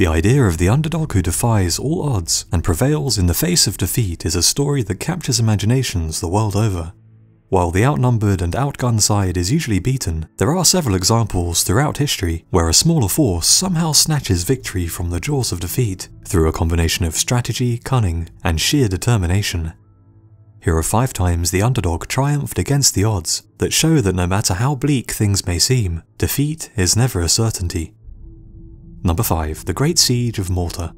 The idea of the underdog who defies all odds and prevails in the face of defeat is a story that captures imaginations the world over. While the outnumbered and outgunned side is usually beaten, there are several examples throughout history where a smaller force somehow snatches victory from the jaws of defeat through a combination of strategy, cunning, and sheer determination. Here are five times the underdog triumphed against the odds that show that no matter how bleak things may seem, defeat is never a certainty. Number 5. The Great Siege of Malta.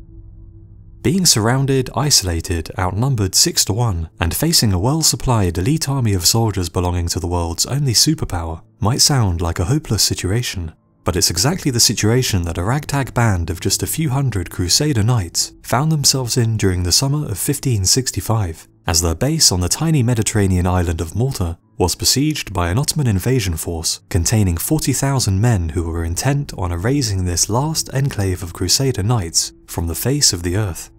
Being surrounded, isolated, outnumbered 6 to 1, and facing a well supplied elite army of soldiers belonging to the world's only superpower might sound like a hopeless situation, but it's exactly the situation that a ragtag band of just a few hundred Crusader knights found themselves in during the summer of 1565 as their base on the tiny Mediterranean island of Malta was besieged by an Ottoman invasion force containing 40,000 men who were intent on erasing this last enclave of Crusader knights from the face of the earth.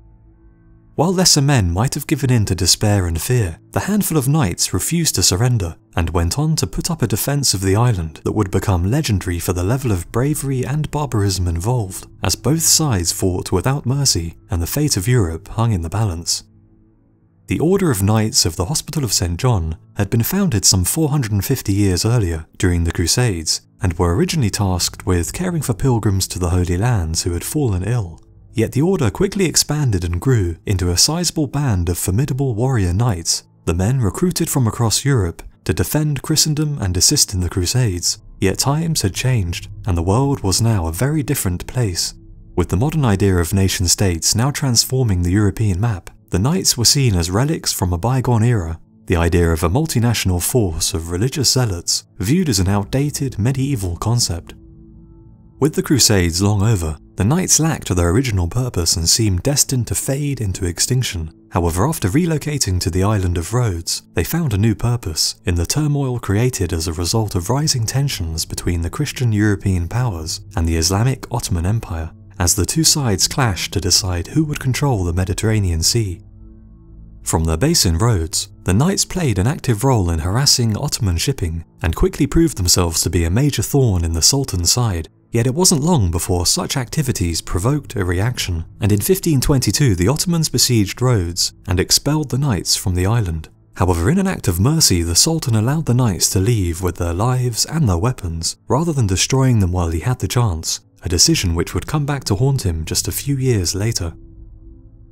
While lesser men might have given in to despair and fear, the handful of knights refused to surrender and went on to put up a defence of the island that would become legendary for the level of bravery and barbarism involved, as both sides fought without mercy and the fate of Europe hung in the balance. The Order of Knights of the Hospital of St. John had been founded some 450 years earlier during the Crusades and were originally tasked with caring for pilgrims to the Holy Lands who had fallen ill. Yet the order quickly expanded and grew into a sizable band of formidable warrior knights, the men recruited from across Europe to defend Christendom and assist in the Crusades. Yet times had changed, and the world was now a very different place. With the modern idea of nation states now transforming the European map, the Knights were seen as relics from a bygone era, the idea of a multinational force of religious zealots viewed as an outdated medieval concept. With the Crusades long over, the Knights lacked their original purpose and seemed destined to fade into extinction. However, after relocating to the island of Rhodes, they found a new purpose in the turmoil created as a result of rising tensions between the Christian European powers and the Islamic Ottoman Empire as the two sides clashed to decide who would control the Mediterranean Sea. From their base in Rhodes, the Knights played an active role in harassing Ottoman shipping and quickly proved themselves to be a major thorn in the Sultan's side. Yet it wasn't long before such activities provoked a reaction, and in 1522 the Ottomans besieged Rhodes and expelled the Knights from the island. However, in an act of mercy, the Sultan allowed the Knights to leave with their lives and their weapons, rather than destroying them while he had the chance, a decision which would come back to haunt him just a few years later.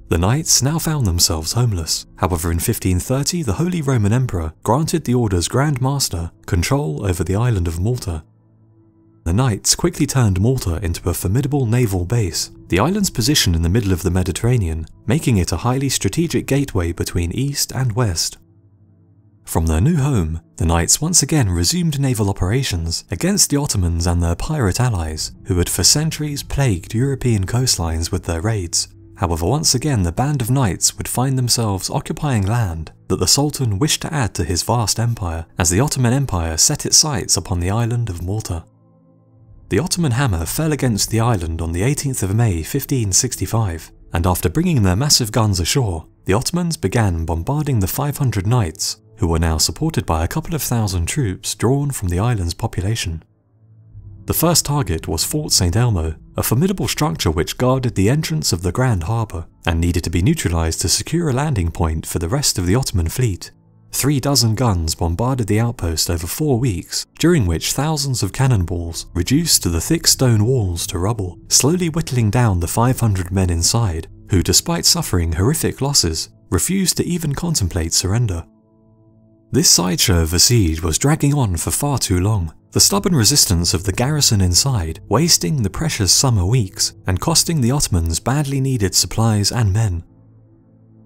The knights now found themselves homeless. However, in 1530, the Holy Roman Emperor granted the Order's Grand Master control over the island of Malta. The knights quickly turned Malta into a formidable naval base, the island's position in the middle of the Mediterranean, making it a highly strategic gateway between east and west. From their new home, the Knights once again resumed naval operations against the Ottomans and their pirate allies, who had for centuries plagued European coastlines with their raids. However, once again the band of knights would find themselves occupying land that the Sultan wished to add to his vast empire as the Ottoman Empire set its sights upon the island of Malta. The Ottoman hammer fell against the island on the 18th of May 1565, and after bringing their massive guns ashore, the Ottomans began bombarding the 500 knights who were now supported by a couple of thousand troops drawn from the island's population. The first target was Fort St. Elmo, a formidable structure which guarded the entrance of the Grand Harbour and needed to be neutralised to secure a landing point for the rest of the Ottoman fleet. Three dozen guns bombarded the outpost over four weeks, during which thousands of cannonballs reduced the thick stone walls to rubble, slowly whittling down the 500 men inside, who despite suffering horrific losses, refused to even contemplate surrender. This sideshow of a siege was dragging on for far too long, the stubborn resistance of the garrison inside wasting the precious summer weeks and costing the Ottomans badly needed supplies and men.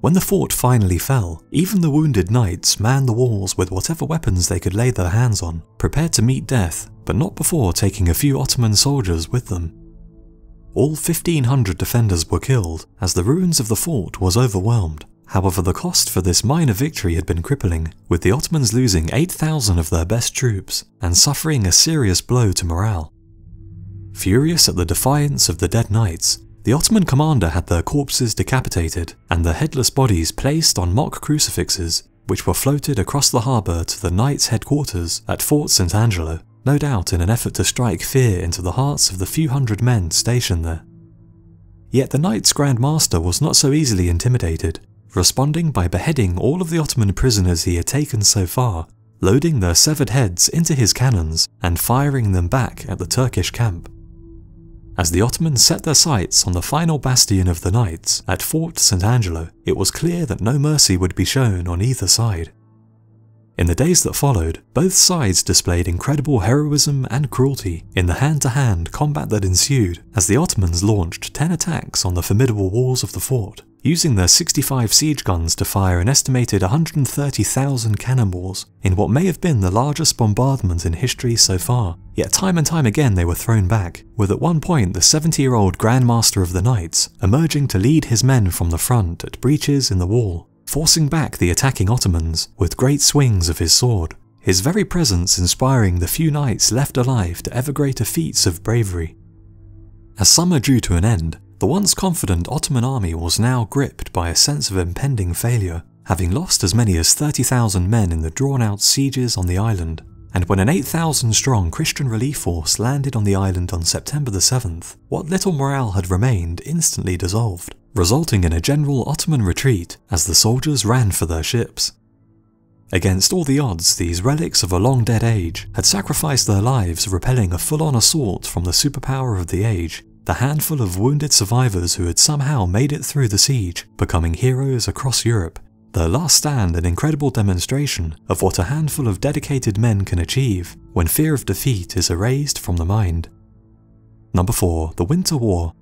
When the fort finally fell, even the wounded knights manned the walls with whatever weapons they could lay their hands on, prepared to meet death, but not before taking a few Ottoman soldiers with them. All 1500 defenders were killed as the ruins of the fort was overwhelmed, However, the cost for this minor victory had been crippling, with the Ottomans losing 8,000 of their best troops and suffering a serious blow to morale. Furious at the defiance of the dead knights, the Ottoman commander had their corpses decapitated and their headless bodies placed on mock crucifixes, which were floated across the harbour to the knights' headquarters at Fort St. Angelo, no doubt in an effort to strike fear into the hearts of the few hundred men stationed there. Yet the Knights Grand Master was not so easily intimidated, responding by beheading all of the Ottoman prisoners he had taken so far, loading their severed heads into his cannons and firing them back at the Turkish camp. As the Ottomans set their sights on the final bastion of the Knights at Fort St. Angelo, it was clear that no mercy would be shown on either side. In the days that followed, both sides displayed incredible heroism and cruelty in the hand-to-hand -hand combat that ensued as the Ottomans launched 10 attacks on the formidable walls of the fort, using their 65 siege guns to fire an estimated 130,000 cannonballs in what may have been the largest bombardment in history so far. Yet time and time again they were thrown back, with at one point the 70-year-old Grand Master of the Knights emerging to lead his men from the front at breaches in the wall, forcing back the attacking Ottomans with great swings of his sword, his very presence inspiring the few knights left alive to ever greater feats of bravery. As summer drew to an end, the once confident Ottoman army was now gripped by a sense of impending failure, having lost as many as 30,000 men in the drawn-out sieges on the island, and when an 8,000 strong Christian relief force landed on the island on September the 7th, what little morale had remained instantly dissolved resulting in a general Ottoman retreat as the soldiers ran for their ships. Against all the odds, these relics of a long dead age had sacrificed their lives repelling a full-on assault from the superpower of the age, the handful of wounded survivors who had somehow made it through the siege, becoming heroes across Europe, their last stand an incredible demonstration of what a handful of dedicated men can achieve when fear of defeat is erased from the mind. Number 4. The Winter War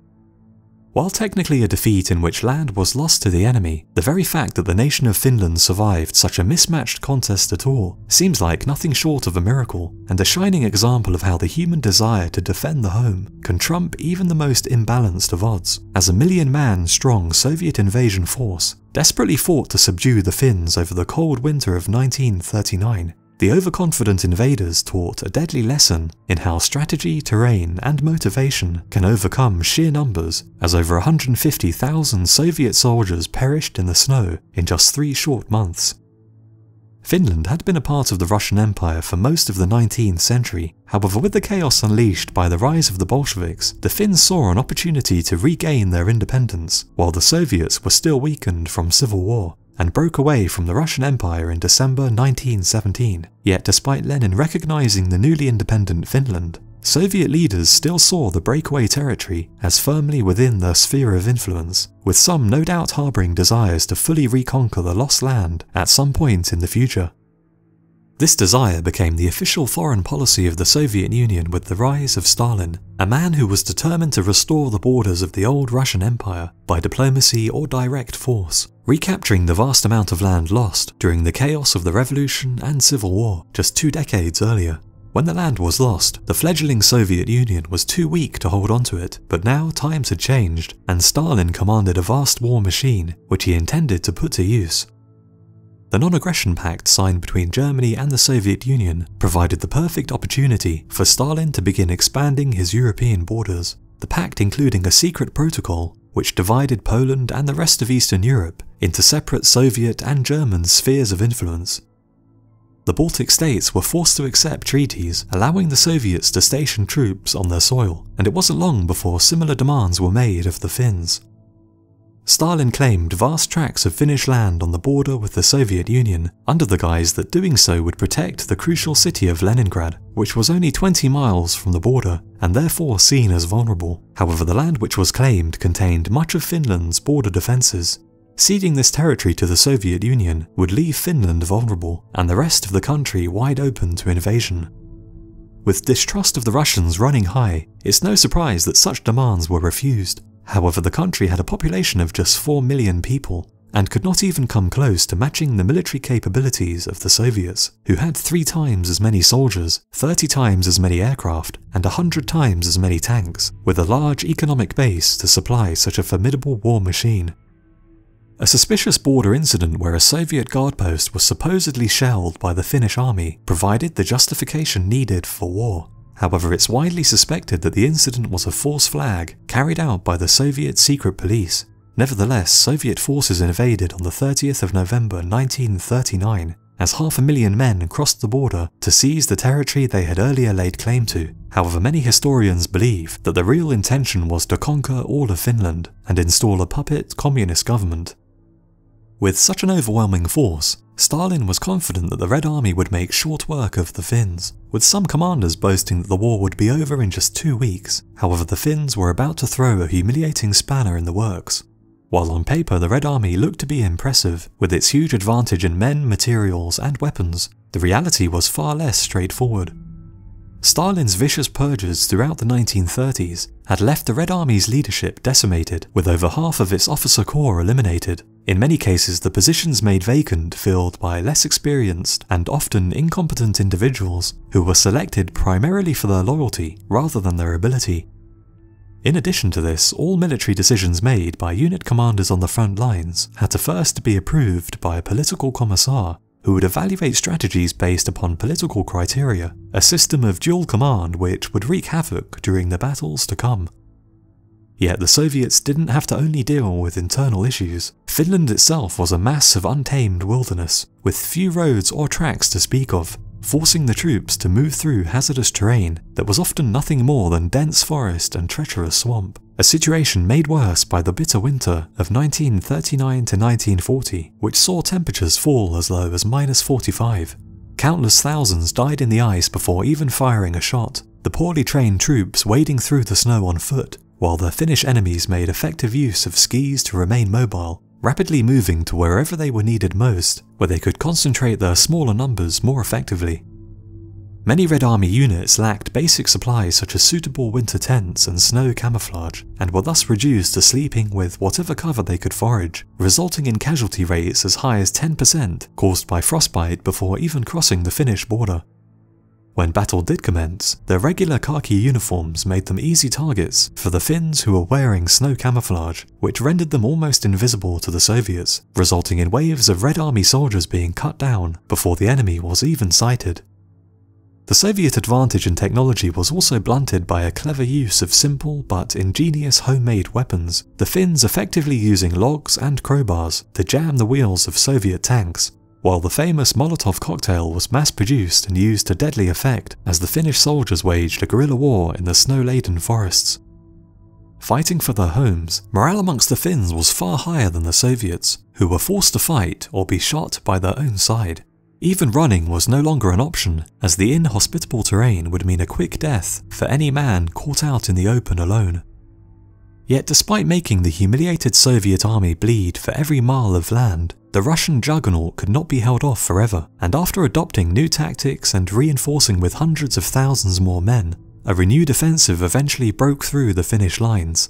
while technically a defeat in which land was lost to the enemy, the very fact that the nation of Finland survived such a mismatched contest at all seems like nothing short of a miracle, and a shining example of how the human desire to defend the home can trump even the most imbalanced of odds, as a million-man strong Soviet invasion force desperately fought to subdue the Finns over the cold winter of 1939 the overconfident invaders taught a deadly lesson in how strategy, terrain, and motivation can overcome sheer numbers, as over 150,000 Soviet soldiers perished in the snow in just three short months. Finland had been a part of the Russian Empire for most of the 19th century, however with the chaos unleashed by the rise of the Bolsheviks, the Finns saw an opportunity to regain their independence, while the Soviets were still weakened from civil war and broke away from the Russian Empire in December 1917. Yet despite Lenin recognizing the newly independent Finland, Soviet leaders still saw the breakaway territory as firmly within their sphere of influence, with some no doubt harbouring desires to fully reconquer the lost land at some point in the future. This desire became the official foreign policy of the Soviet Union with the rise of Stalin, a man who was determined to restore the borders of the old Russian Empire by diplomacy or direct force, recapturing the vast amount of land lost during the chaos of the revolution and civil war just two decades earlier. When the land was lost, the fledgling Soviet Union was too weak to hold onto it, but now times had changed, and Stalin commanded a vast war machine which he intended to put to use. The non-aggression pact signed between Germany and the Soviet Union provided the perfect opportunity for Stalin to begin expanding his European borders, the pact including a secret protocol which divided Poland and the rest of Eastern Europe into separate Soviet and German spheres of influence. The Baltic states were forced to accept treaties allowing the Soviets to station troops on their soil, and it wasn't long before similar demands were made of the Finns. Stalin claimed vast tracts of Finnish land on the border with the Soviet Union, under the guise that doing so would protect the crucial city of Leningrad, which was only 20 miles from the border, and therefore seen as vulnerable. However, the land which was claimed contained much of Finland's border defences. Ceding this territory to the Soviet Union would leave Finland vulnerable, and the rest of the country wide open to invasion. With distrust of the Russians running high, it's no surprise that such demands were refused. However, the country had a population of just 4 million people, and could not even come close to matching the military capabilities of the Soviets, who had three times as many soldiers, 30 times as many aircraft, and 100 times as many tanks, with a large economic base to supply such a formidable war machine. A suspicious border incident where a Soviet guard post was supposedly shelled by the Finnish army provided the justification needed for war. However, it's widely suspected that the incident was a false flag carried out by the Soviet secret police. Nevertheless, Soviet forces invaded on the 30th of November 1939, as half a million men crossed the border to seize the territory they had earlier laid claim to. However, many historians believe that the real intention was to conquer all of Finland and install a puppet communist government. With such an overwhelming force, Stalin was confident that the Red Army would make short work of the Finns, with some commanders boasting that the war would be over in just two weeks. However, the Finns were about to throw a humiliating spanner in the works. While on paper the Red Army looked to be impressive, with its huge advantage in men, materials, and weapons, the reality was far less straightforward. Stalin's vicious purges throughout the 1930s had left the Red Army's leadership decimated, with over half of its officer corps eliminated. In many cases, the positions made vacant filled by less experienced and often incompetent individuals who were selected primarily for their loyalty rather than their ability. In addition to this, all military decisions made by unit commanders on the front lines had to first be approved by a political commissar who would evaluate strategies based upon political criteria, a system of dual command which would wreak havoc during the battles to come. Yet the Soviets didn't have to only deal with internal issues. Finland itself was a mass of untamed wilderness, with few roads or tracks to speak of, forcing the troops to move through hazardous terrain that was often nothing more than dense forest and treacherous swamp, a situation made worse by the bitter winter of 1939 to 1940, which saw temperatures fall as low as minus 45. Countless thousands died in the ice before even firing a shot, the poorly trained troops wading through the snow on foot, while the Finnish enemies made effective use of skis to remain mobile rapidly moving to wherever they were needed most, where they could concentrate their smaller numbers more effectively. Many Red Army units lacked basic supplies such as suitable winter tents and snow camouflage, and were thus reduced to sleeping with whatever cover they could forage, resulting in casualty rates as high as 10% caused by frostbite before even crossing the Finnish border. When battle did commence, their regular khaki uniforms made them easy targets for the Finns who were wearing snow camouflage, which rendered them almost invisible to the Soviets, resulting in waves of Red Army soldiers being cut down before the enemy was even sighted. The Soviet advantage in technology was also blunted by a clever use of simple but ingenious homemade weapons, the Finns effectively using logs and crowbars to jam the wheels of Soviet tanks, while the famous Molotov cocktail was mass-produced and used to deadly effect as the Finnish soldiers waged a guerrilla war in the snow-laden forests. Fighting for their homes, morale amongst the Finns was far higher than the Soviets, who were forced to fight or be shot by their own side. Even running was no longer an option, as the inhospitable terrain would mean a quick death for any man caught out in the open alone. Yet despite making the humiliated Soviet army bleed for every mile of land, the Russian juggernaut could not be held off forever, and after adopting new tactics and reinforcing with hundreds of thousands more men, a renewed offensive eventually broke through the Finnish lines.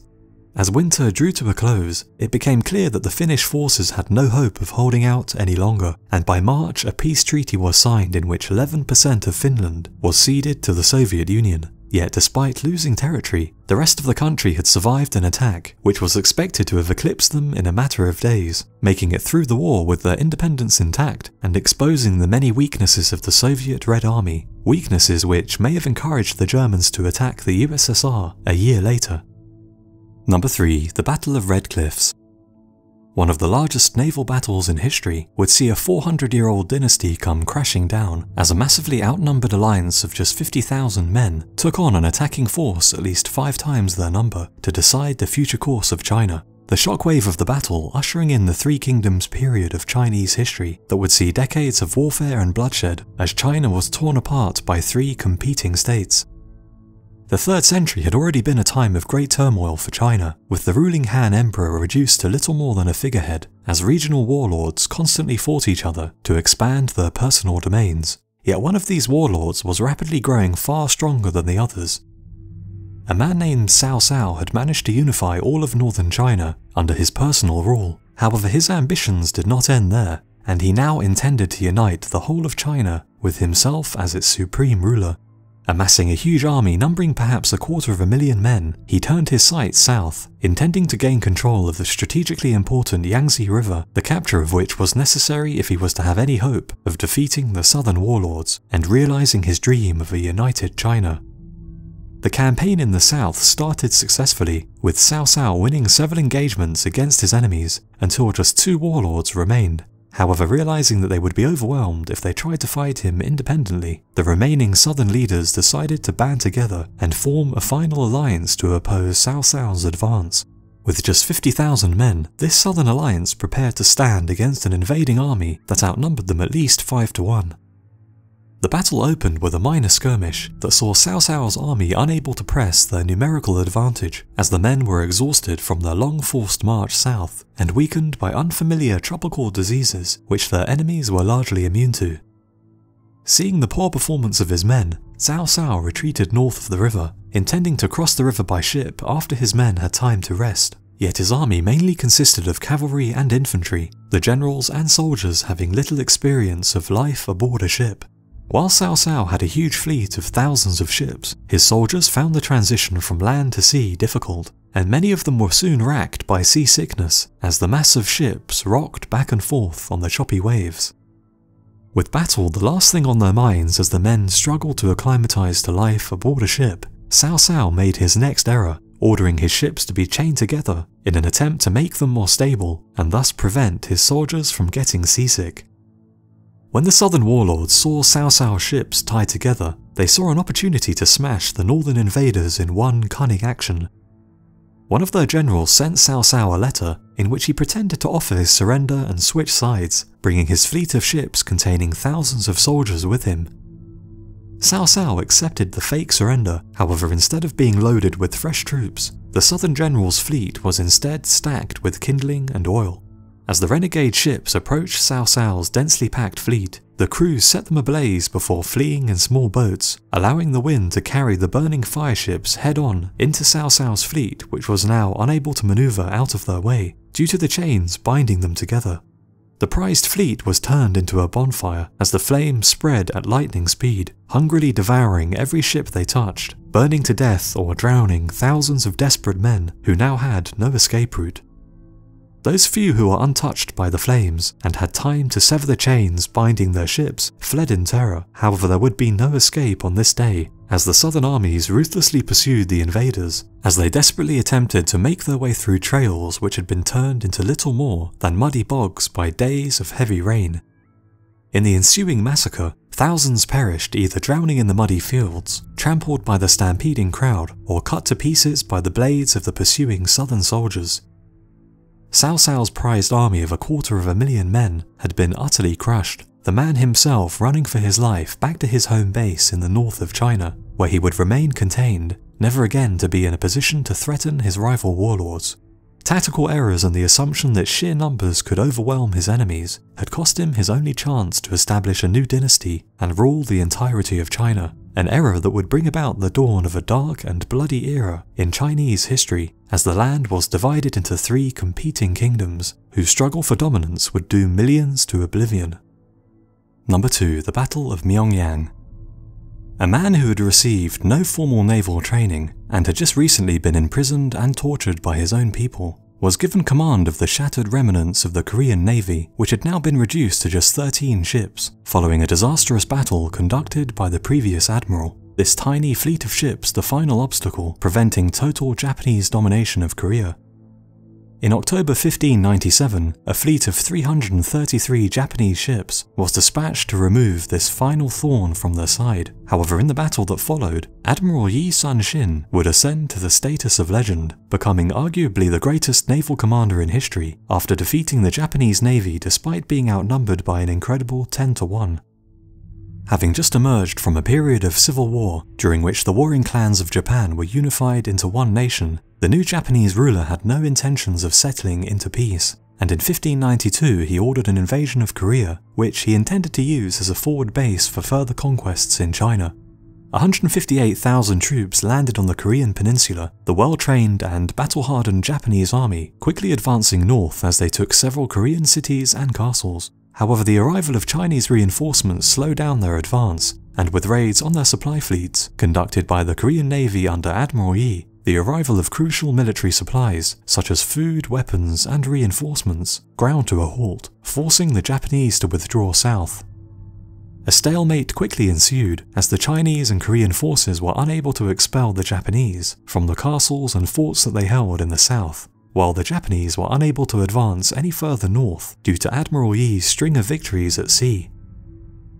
As winter drew to a close, it became clear that the Finnish forces had no hope of holding out any longer, and by March a peace treaty was signed in which 11% of Finland was ceded to the Soviet Union. Yet despite losing territory, the rest of the country had survived an attack, which was expected to have eclipsed them in a matter of days, making it through the war with their independence intact and exposing the many weaknesses of the Soviet Red Army, weaknesses which may have encouraged the Germans to attack the USSR a year later. Number 3. The Battle of Red Cliffs one of the largest naval battles in history would see a 400-year-old dynasty come crashing down as a massively outnumbered alliance of just 50,000 men took on an attacking force at least five times their number to decide the future course of China. The shockwave of the battle ushering in the Three Kingdoms period of Chinese history that would see decades of warfare and bloodshed as China was torn apart by three competing states the 3rd century had already been a time of great turmoil for China, with the ruling Han Emperor reduced to little more than a figurehead, as regional warlords constantly fought each other to expand their personal domains. Yet one of these warlords was rapidly growing far stronger than the others. A man named Cao Cao had managed to unify all of northern China under his personal rule. However, his ambitions did not end there, and he now intended to unite the whole of China with himself as its supreme ruler. Amassing a huge army numbering perhaps a quarter of a million men, he turned his sights south, intending to gain control of the strategically important Yangtze River, the capture of which was necessary if he was to have any hope of defeating the southern warlords and realizing his dream of a united China. The campaign in the south started successfully, with Cao Cao winning several engagements against his enemies until just two warlords remained. However, realizing that they would be overwhelmed if they tried to fight him independently, the remaining southern leaders decided to band together and form a final alliance to oppose Cao Cao's advance. With just 50,000 men, this southern alliance prepared to stand against an invading army that outnumbered them at least 5 to 1. The battle opened with a minor skirmish that saw Cao Cao's army unable to press their numerical advantage as the men were exhausted from their long forced march south and weakened by unfamiliar tropical diseases which their enemies were largely immune to. Seeing the poor performance of his men, Cao Cao retreated north of the river, intending to cross the river by ship after his men had time to rest. Yet his army mainly consisted of cavalry and infantry, the generals and soldiers having little experience of life aboard a ship. While Cao Cao had a huge fleet of thousands of ships, his soldiers found the transition from land to sea difficult, and many of them were soon racked by seasickness as the mass of ships rocked back and forth on the choppy waves. With battle the last thing on their minds as the men struggled to acclimatise to life aboard a ship, Cao Cao made his next error, ordering his ships to be chained together in an attempt to make them more stable and thus prevent his soldiers from getting seasick. When the southern warlords saw Cao Cao's ships tied together, they saw an opportunity to smash the northern invaders in one cunning action. One of their generals sent Cao Cao a letter in which he pretended to offer his surrender and switch sides, bringing his fleet of ships containing thousands of soldiers with him. Cao Cao accepted the fake surrender, however instead of being loaded with fresh troops, the southern general's fleet was instead stacked with kindling and oil. As the renegade ships approached Cao Cao's densely packed fleet, the crews set them ablaze before fleeing in small boats, allowing the wind to carry the burning fireships head-on into Cao Cao's fleet which was now unable to maneuver out of their way due to the chains binding them together. The prized fleet was turned into a bonfire as the flames spread at lightning speed, hungrily devouring every ship they touched, burning to death or drowning thousands of desperate men who now had no escape route. Those few who were untouched by the flames and had time to sever the chains binding their ships fled in terror, however there would be no escape on this day as the southern armies ruthlessly pursued the invaders as they desperately attempted to make their way through trails which had been turned into little more than muddy bogs by days of heavy rain. In the ensuing massacre, thousands perished either drowning in the muddy fields, trampled by the stampeding crowd, or cut to pieces by the blades of the pursuing southern soldiers. Cao Cao's prized army of a quarter of a million men had been utterly crushed, the man himself running for his life back to his home base in the north of China, where he would remain contained, never again to be in a position to threaten his rival warlords. Tactical errors and the assumption that sheer numbers could overwhelm his enemies had cost him his only chance to establish a new dynasty and rule the entirety of China, an error that would bring about the dawn of a dark and bloody era in Chinese history as the land was divided into three competing kingdoms whose struggle for dominance would doom millions to oblivion. Number 2. The Battle of Myeongnyang A man who had received no formal naval training and had just recently been imprisoned and tortured by his own people was given command of the shattered remnants of the Korean Navy, which had now been reduced to just 13 ships, following a disastrous battle conducted by the previous admiral. This tiny fleet of ships the final obstacle preventing total Japanese domination of Korea. In October 1597, a fleet of 333 Japanese ships was dispatched to remove this final thorn from their side. However, in the battle that followed, Admiral Yi Sun-shin would ascend to the status of legend, becoming arguably the greatest naval commander in history after defeating the Japanese Navy despite being outnumbered by an incredible 10 to 1. Having just emerged from a period of civil war during which the warring clans of Japan were unified into one nation, the new Japanese ruler had no intentions of settling into peace, and in 1592 he ordered an invasion of Korea, which he intended to use as a forward base for further conquests in China. 158,000 troops landed on the Korean peninsula, the well-trained and battle-hardened Japanese army quickly advancing north as they took several Korean cities and castles. However, the arrival of Chinese reinforcements slowed down their advance, and with raids on their supply fleets, conducted by the Korean Navy under Admiral Yi, the arrival of crucial military supplies, such as food, weapons, and reinforcements, ground to a halt, forcing the Japanese to withdraw south. A stalemate quickly ensued as the Chinese and Korean forces were unable to expel the Japanese from the castles and forts that they held in the south, while the Japanese were unable to advance any further north due to Admiral Yi's string of victories at sea.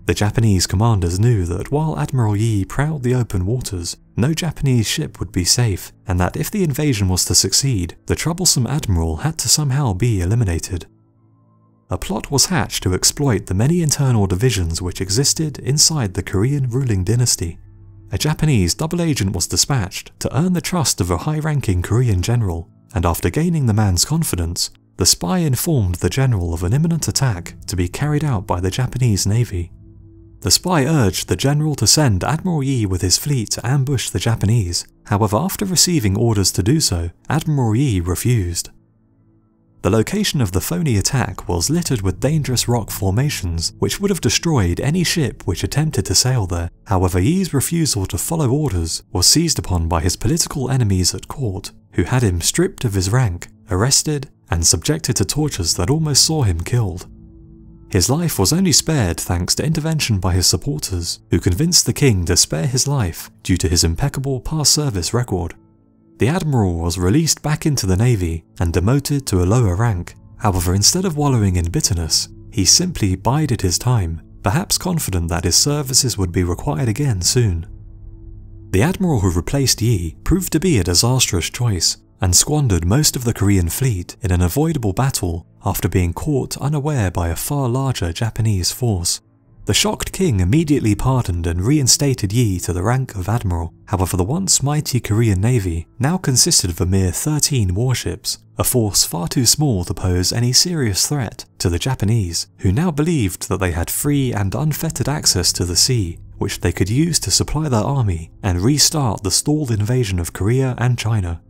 The Japanese commanders knew that while Admiral Yi prowled the open waters, no Japanese ship would be safe, and that if the invasion was to succeed, the troublesome admiral had to somehow be eliminated. A plot was hatched to exploit the many internal divisions which existed inside the Korean ruling dynasty. A Japanese double agent was dispatched to earn the trust of a high-ranking Korean general, and after gaining the man's confidence, the spy informed the general of an imminent attack to be carried out by the Japanese navy. The spy urged the general to send Admiral Yi with his fleet to ambush the Japanese, however after receiving orders to do so, Admiral Yi refused. The location of the phony attack was littered with dangerous rock formations which would have destroyed any ship which attempted to sail there. However, Yi's refusal to follow orders was seized upon by his political enemies at court, who had him stripped of his rank, arrested, and subjected to tortures that almost saw him killed. His life was only spared thanks to intervention by his supporters, who convinced the king to spare his life due to his impeccable past service record. The admiral was released back into the navy and demoted to a lower rank. However, instead of wallowing in bitterness, he simply bided his time, perhaps confident that his services would be required again soon. The admiral who replaced Yi proved to be a disastrous choice, and squandered most of the Korean fleet in an avoidable battle after being caught unaware by a far larger Japanese force. The shocked king immediately pardoned and reinstated Yi to the rank of admiral. However, the once mighty Korean navy now consisted of a mere 13 warships, a force far too small to pose any serious threat to the Japanese, who now believed that they had free and unfettered access to the sea, which they could use to supply their army and restart the stalled invasion of Korea and China.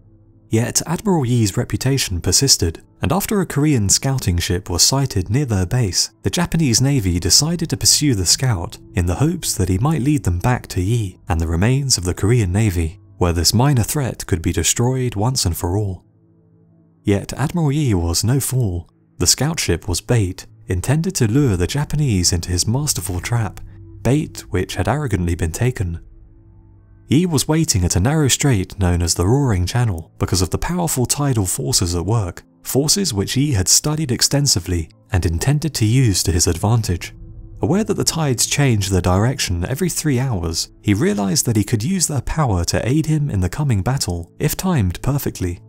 Yet Admiral Yi's reputation persisted, and after a Korean scouting ship was sighted near their base, the Japanese Navy decided to pursue the scout in the hopes that he might lead them back to Yi and the remains of the Korean Navy, where this minor threat could be destroyed once and for all. Yet Admiral Yi was no fool. The scout ship was bait, intended to lure the Japanese into his masterful trap, bait which had arrogantly been taken Yi was waiting at a narrow strait known as the Roaring Channel because of the powerful tidal forces at work, forces which Yi had studied extensively and intended to use to his advantage. Aware that the tides change their direction every three hours, he realized that he could use their power to aid him in the coming battle, if timed perfectly.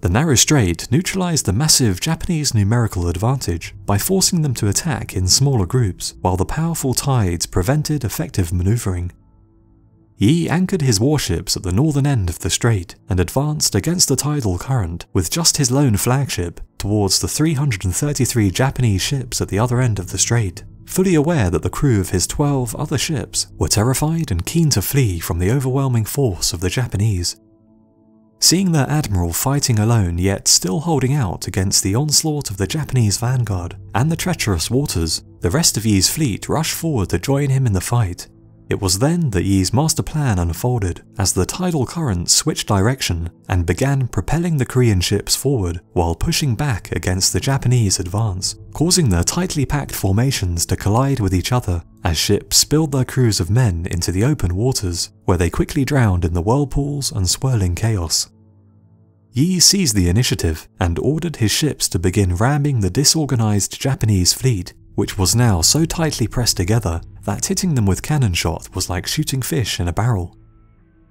The narrow strait neutralized the massive Japanese numerical advantage by forcing them to attack in smaller groups, while the powerful tides prevented effective maneuvering. Yi anchored his warships at the northern end of the strait and advanced against the tidal current with just his lone flagship towards the 333 Japanese ships at the other end of the strait, fully aware that the crew of his 12 other ships were terrified and keen to flee from the overwhelming force of the Japanese. Seeing their admiral fighting alone yet still holding out against the onslaught of the Japanese vanguard and the treacherous waters, the rest of Yi's fleet rushed forward to join him in the fight it was then that Yi's master plan unfolded as the tidal currents switched direction and began propelling the Korean ships forward while pushing back against the Japanese advance, causing their tightly packed formations to collide with each other as ships spilled their crews of men into the open waters, where they quickly drowned in the whirlpools and swirling chaos. Yi seized the initiative and ordered his ships to begin ramming the disorganized Japanese fleet, which was now so tightly pressed together that hitting them with cannon shot was like shooting fish in a barrel.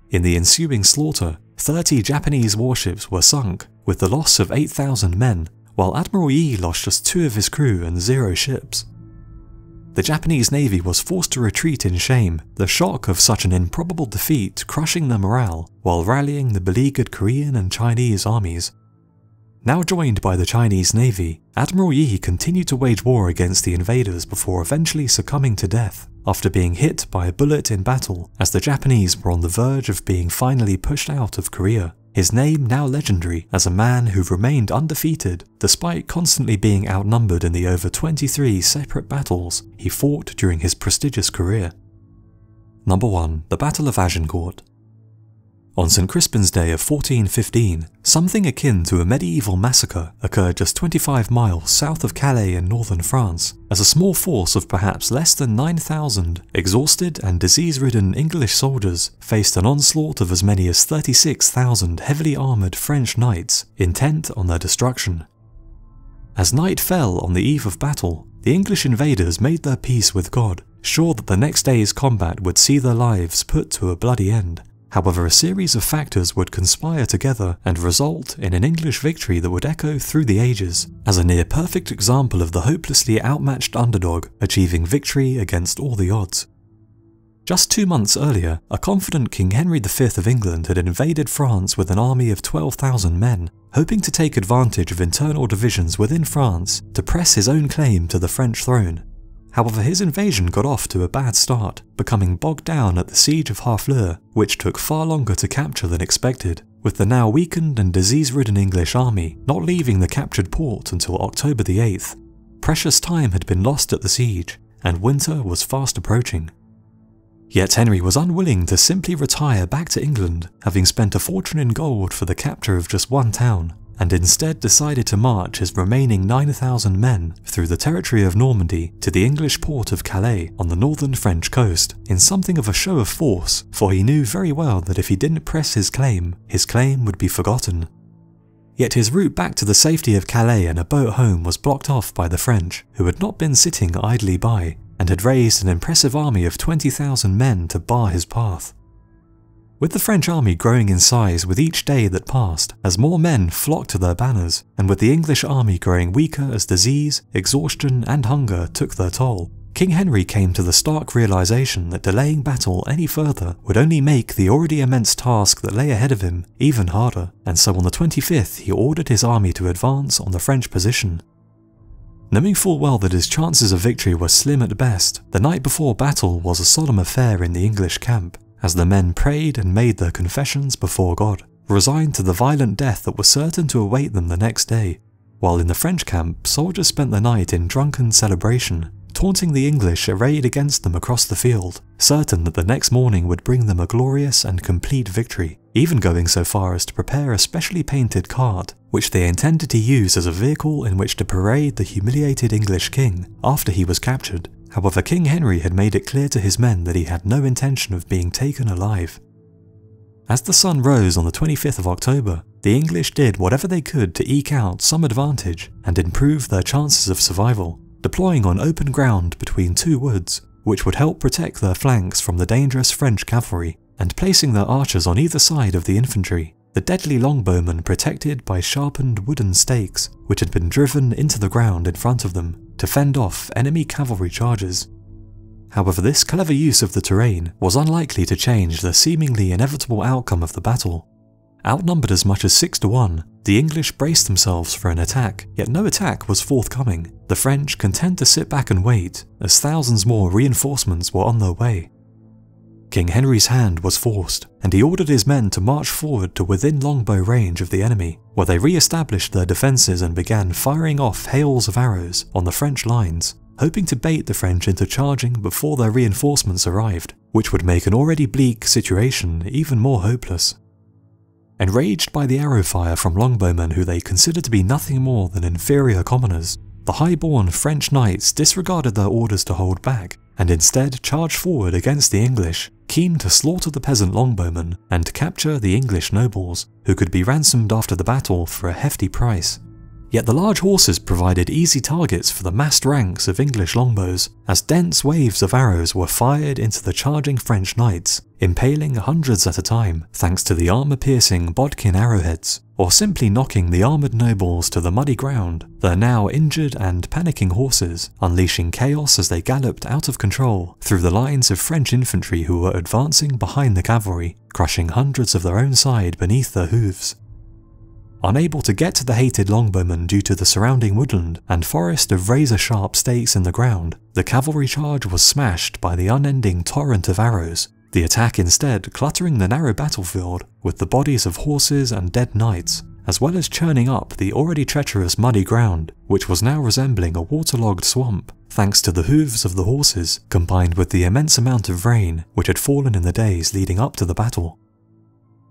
In the ensuing slaughter, 30 Japanese warships were sunk, with the loss of 8,000 men, while Admiral Yi lost just two of his crew and zero ships. The Japanese Navy was forced to retreat in shame, the shock of such an improbable defeat crushing their morale while rallying the beleaguered Korean and Chinese armies. Now joined by the Chinese Navy, Admiral Yi continued to wage war against the invaders before eventually succumbing to death after being hit by a bullet in battle as the Japanese were on the verge of being finally pushed out of Korea. His name now legendary as a man who remained undefeated despite constantly being outnumbered in the over 23 separate battles he fought during his prestigious career. Number 1. The Battle of Agincourt On St. Crispin's Day of 1415, something akin to a medieval massacre occurred just 25 miles south of Calais in northern France, as a small force of perhaps less than 9,000 exhausted and disease-ridden English soldiers faced an onslaught of as many as 36,000 heavily armoured French knights intent on their destruction. As night fell on the eve of battle, the English invaders made their peace with God, sure that the next day's combat would see their lives put to a bloody end. However, a series of factors would conspire together and result in an English victory that would echo through the ages, as a near perfect example of the hopelessly outmatched underdog achieving victory against all the odds. Just two months earlier, a confident King Henry V of England had invaded France with an army of 12,000 men, hoping to take advantage of internal divisions within France to press his own claim to the French throne. However, his invasion got off to a bad start, becoming bogged down at the siege of Harfleur, which took far longer to capture than expected, with the now weakened and disease-ridden English army not leaving the captured port until October the 8th. Precious time had been lost at the siege, and winter was fast approaching. Yet Henry was unwilling to simply retire back to England, having spent a fortune in gold for the capture of just one town, and instead decided to march his remaining 9,000 men through the territory of Normandy to the English port of Calais on the northern French coast, in something of a show of force, for he knew very well that if he didn't press his claim, his claim would be forgotten. Yet his route back to the safety of Calais and a boat home was blocked off by the French, who had not been sitting idly by, and had raised an impressive army of 20,000 men to bar his path. With the French army growing in size with each day that passed, as more men flocked to their banners, and with the English army growing weaker as disease, exhaustion, and hunger took their toll, King Henry came to the stark realization that delaying battle any further would only make the already immense task that lay ahead of him even harder, and so on the 25th he ordered his army to advance on the French position. Knowing full well that his chances of victory were slim at best, the night before battle was a solemn affair in the English camp, as the men prayed and made their confessions before God, resigned to the violent death that was certain to await them the next day, while in the French camp soldiers spent the night in drunken celebration, taunting the English arrayed against them across the field, certain that the next morning would bring them a glorious and complete victory, even going so far as to prepare a specially painted cart, which they intended to use as a vehicle in which to parade the humiliated English king after he was captured, However, King Henry had made it clear to his men that he had no intention of being taken alive. As the sun rose on the 25th of October, the English did whatever they could to eke out some advantage and improve their chances of survival, deploying on open ground between two woods, which would help protect their flanks from the dangerous French cavalry, and placing their archers on either side of the infantry, the deadly longbowmen protected by sharpened wooden stakes which had been driven into the ground in front of them to fend off enemy cavalry charges. However, this clever use of the terrain was unlikely to change the seemingly inevitable outcome of the battle. Outnumbered as much as 6 to 1, the English braced themselves for an attack, yet no attack was forthcoming, the French content to sit back and wait, as thousands more reinforcements were on their way. King Henry's hand was forced, and he ordered his men to march forward to within longbow range of the enemy, where they re-established their defences and began firing off hails of arrows on the French lines, hoping to bait the French into charging before their reinforcements arrived, which would make an already bleak situation even more hopeless. Enraged by the arrow fire from longbowmen who they considered to be nothing more than inferior commoners, the high-born French knights disregarded their orders to hold back and instead charged forward against the English, keen to slaughter the peasant longbowmen and capture the English nobles, who could be ransomed after the battle for a hefty price. Yet the large horses provided easy targets for the massed ranks of English longbows, as dense waves of arrows were fired into the charging French knights, impaling hundreds at a time thanks to the armour-piercing bodkin arrowheads, or simply knocking the armoured nobles to the muddy ground, their now injured and panicking horses unleashing chaos as they galloped out of control through the lines of French infantry who were advancing behind the cavalry, crushing hundreds of their own side beneath their hooves. Unable to get to the hated longbowmen due to the surrounding woodland and forest of razor-sharp stakes in the ground, the cavalry charge was smashed by the unending torrent of arrows the attack instead cluttering the narrow battlefield with the bodies of horses and dead knights, as well as churning up the already treacherous muddy ground, which was now resembling a waterlogged swamp, thanks to the hooves of the horses combined with the immense amount of rain which had fallen in the days leading up to the battle.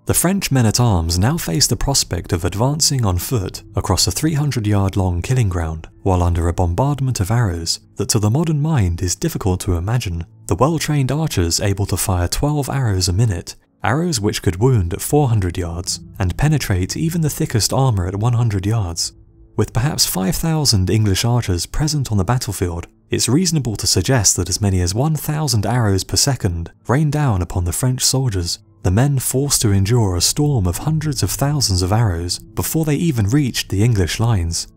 The French men-at-arms now faced the prospect of advancing on foot across a 300-yard-long killing ground, while under a bombardment of arrows that to the modern mind is difficult to imagine. The well-trained archers able to fire 12 arrows a minute, arrows which could wound at 400 yards and penetrate even the thickest armour at 100 yards. With perhaps 5,000 English archers present on the battlefield, it's reasonable to suggest that as many as 1,000 arrows per second rained down upon the French soldiers, the men forced to endure a storm of hundreds of thousands of arrows before they even reached the English lines.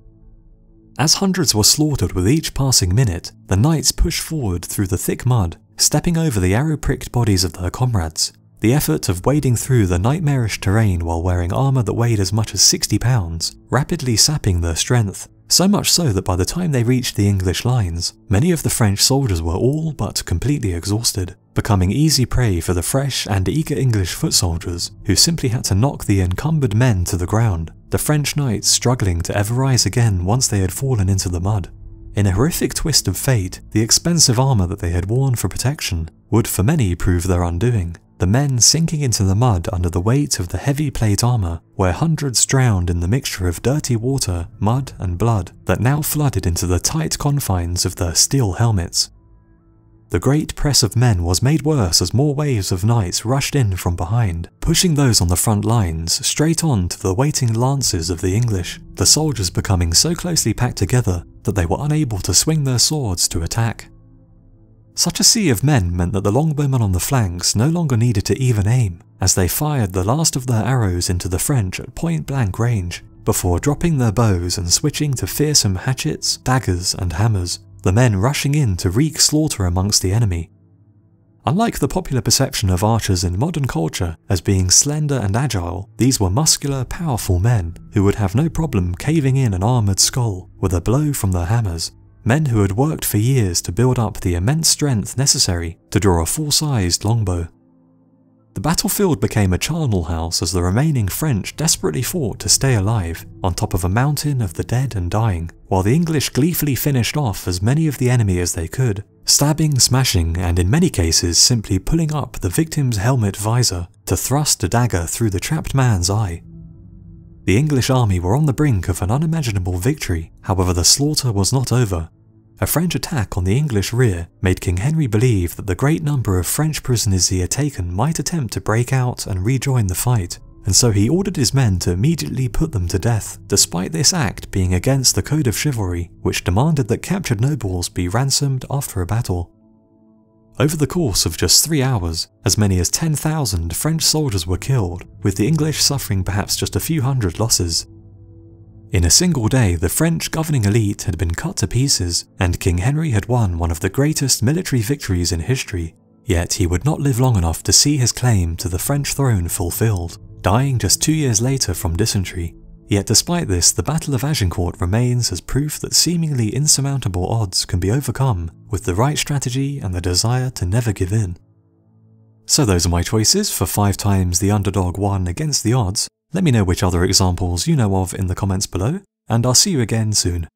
As hundreds were slaughtered with each passing minute, the knights pushed forward through the thick mud, stepping over the arrow-pricked bodies of their comrades. The effort of wading through the nightmarish terrain while wearing armour that weighed as much as 60 pounds, rapidly sapping their strength, so much so that by the time they reached the English lines, many of the French soldiers were all but completely exhausted, becoming easy prey for the fresh and eager English foot soldiers who simply had to knock the encumbered men to the ground, the French knights struggling to ever rise again once they had fallen into the mud. In a horrific twist of fate, the expensive armour that they had worn for protection would for many prove their undoing, the men sinking into the mud under the weight of the heavy plate armour, where hundreds drowned in the mixture of dirty water, mud, and blood that now flooded into the tight confines of their steel helmets. The great press of men was made worse as more waves of knights rushed in from behind, pushing those on the front lines straight on to the waiting lances of the English, the soldiers becoming so closely packed together that they were unable to swing their swords to attack. Such a sea of men meant that the longbowmen on the flanks no longer needed to even aim, as they fired the last of their arrows into the French at point blank range, before dropping their bows and switching to fearsome hatchets, daggers, and hammers, the men rushing in to wreak slaughter amongst the enemy. Unlike the popular perception of archers in modern culture as being slender and agile, these were muscular, powerful men who would have no problem caving in an armoured skull with a blow from their hammers men who had worked for years to build up the immense strength necessary to draw a full-sized longbow. The battlefield became a charnel house as the remaining French desperately fought to stay alive on top of a mountain of the dead and dying, while the English gleefully finished off as many of the enemy as they could, stabbing, smashing, and in many cases simply pulling up the victim's helmet visor to thrust a dagger through the trapped man's eye. The English army were on the brink of an unimaginable victory, however the slaughter was not over. A French attack on the English rear made King Henry believe that the great number of French prisoners he had taken might attempt to break out and rejoin the fight, and so he ordered his men to immediately put them to death, despite this act being against the code of chivalry, which demanded that captured nobles be ransomed after a battle. Over the course of just three hours, as many as 10,000 French soldiers were killed, with the English suffering perhaps just a few hundred losses. In a single day, the French governing elite had been cut to pieces, and King Henry had won one of the greatest military victories in history. Yet he would not live long enough to see his claim to the French throne fulfilled, dying just two years later from dysentery. Yet despite this, the Battle of Agincourt remains as proof that seemingly insurmountable odds can be overcome with the right strategy and the desire to never give in. So those are my choices for 5 times the underdog won against the odds. Let me know which other examples you know of in the comments below, and I'll see you again soon.